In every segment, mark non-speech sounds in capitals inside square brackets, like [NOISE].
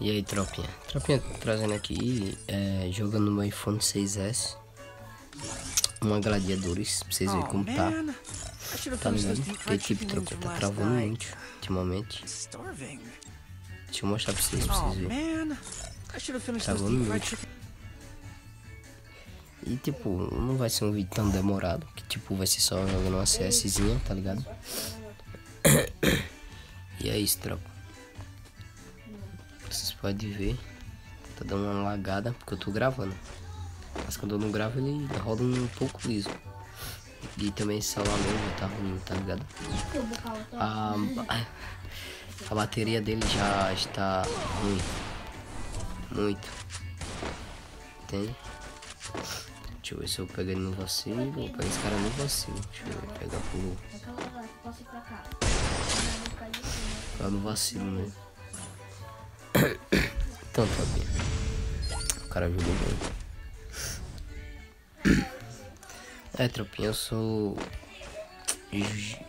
E aí, tropinha? Tropinha, trazendo aqui, é, jogando no meu iPhone 6S. Uma gladiadores, pra vocês verem como tá. Tá ligado? Porque tipo, tropinha, tá travando muito ultimamente. Deixa eu mostrar pra vocês, pra vocês verem. Travando muito. E tipo, não vai ser um vídeo tão demorado, que tipo, vai ser só jogando uma CSzinha, tá ligado? [COUGHS] e é isso, tropa. Vocês podem ver, tá dando uma lagada, porque eu tô gravando. Mas quando eu não gravo, ele roda um pouco liso. E também esse celular novo tá ruim, tá ligado? A, [LAUGHS] a bateria dele já está ruim. Muito. Entende? Deixa eu ver se eu pego ele no vacilo. Vou pegar esse cara no vacilo. Deixa eu pegar pro. Pegar no vacilo mesmo. Então tá bem. O cara jogou bem. É, tropinha, eu sou.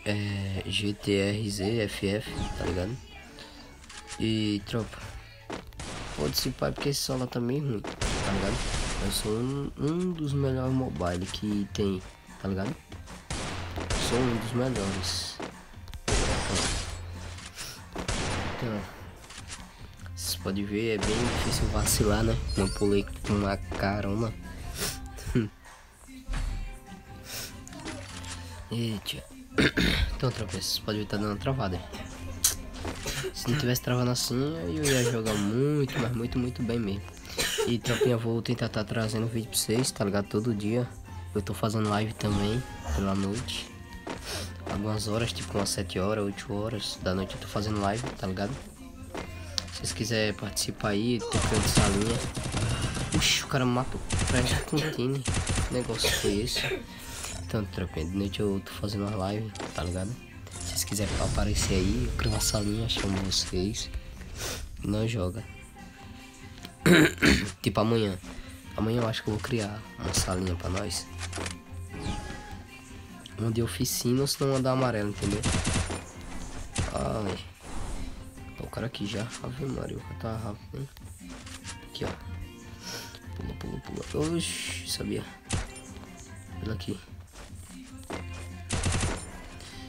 É, GTRZ FF, tá ligado? E tropa. Pode se pai porque esse celular tá meio ruim, tá ligado? Eu sou um, um dos melhores mobile que tem, tá ligado? Sou um dos melhores. Então, podem ver, é bem difícil vacilar, né? Não pulei com uma carona. [LAUGHS] Eita. [COUGHS] Então, vocês podem ver, tá dando travada. Se não tivesse travando assim, eu ia jogar muito, mas muito, muito bem mesmo. E tropinha, vou tentar estar tá trazendo vídeo pra vocês, tá ligado? Todo dia. Eu tô fazendo live também, pela noite. Algumas horas, tipo umas 7 horas, 8 horas da noite eu tô fazendo live, tá ligado? Se vocês quiserem participar aí, tocando salinha. Puxa, o cara matou. Presta container. Que negócio foi esse? Então, tropinha, de noite eu tô fazendo uma live, tá ligado? Se vocês quiserem aparecer aí, eu crio uma salinha, chamo vocês. Não joga. [COUGHS] tipo amanhã. Amanhã eu acho que eu vou criar uma salinha pra nós. Uma de oficina ou se não uma da amarela, entendeu? Ai. Tá o cara aqui já. Ave Maria, o tá rápido, hein? Aqui, ó. Pula, pula, pula. Oxi, sabia. Olha aqui.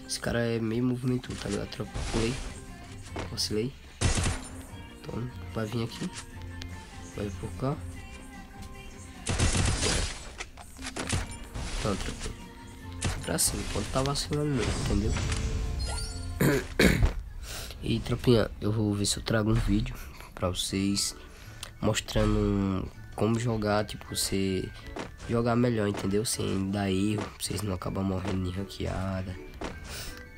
Esse cara é meio movimento, tá ligado? Tropa, pulei. Vacilei. Então, vai vir aqui. Vai por cá. Tá, tranquilo. Pra cima, quando tá vacilando mesmo, entendeu? E tropinha, eu vou ver se eu trago um vídeo pra vocês mostrando como jogar, tipo, você jogar melhor, entendeu? Sem dar erro, pra vocês não acabar morrendo em ranqueada.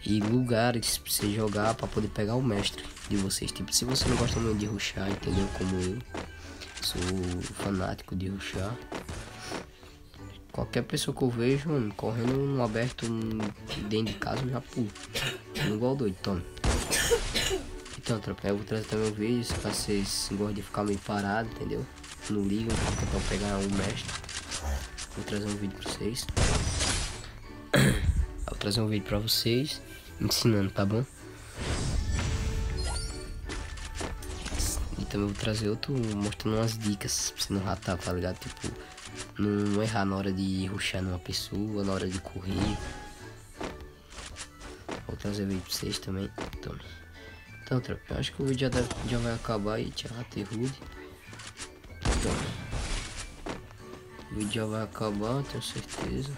E lugares pra você jogar pra poder pegar o mestre de vocês. Tipo, se você não gosta muito de ruxar, entendeu? Como eu. Sou fanático de ruxar. Qualquer pessoa que eu vejo, mano, correndo no aberto dentro de casa, eu já pulo. Igual doido, toma. Então, tropa, eu vou trazer também um vídeo, se vocês gostam de ficar meio parado, entendeu? Não ligam pra tentar pegar um mestre. Vou trazer um vídeo pra vocês. [COUGHS] Vou trazer um vídeo pra vocês, ensinando, tá bom? também vou trazer outro mostrando umas dicas pra você não ratar, tá ligado? Tipo, não errar na hora de ruxar numa pessoa, na hora de correr. Trazer vídeo pra vocês também. Tome. Então, tropa, eu acho que o vídeo já, deve, já vai acabar aí, tchau, Rude. Então, o vídeo já vai acabar, tenho certeza.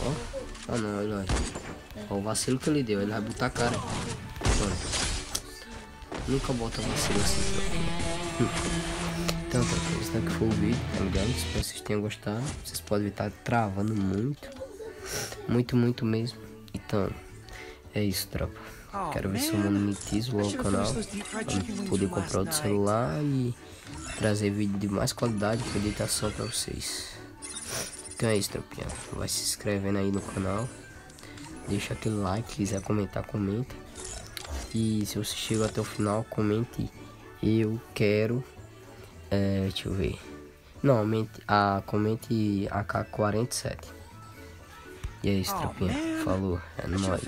Ó, ah não, olha. Ó, o vacilo que ele deu, ele vai botar a cara. Pronto. Nunca bota vacilo assim. Então, tropa, esse daqui foi o vídeo, tá ligado? Espero que vocês tenham gostado. Vocês podem estar travando muito. Muito, muito mesmo. Então, é isso, tropa. Oh, Quero ver se eu monetizo o canal para poder comprar outro celular e trazer vídeo de mais qualidade para editação para vocês. Então é isso, tropinha. Vai se inscrevendo aí no canal. Deixa aquele like, quiser comentar, comenta. E se você chegou até o final, comente eu quero. É, deixa eu ver. Não, a, comente AK47. E é isso, oh, tropinha. Falou. É nóis.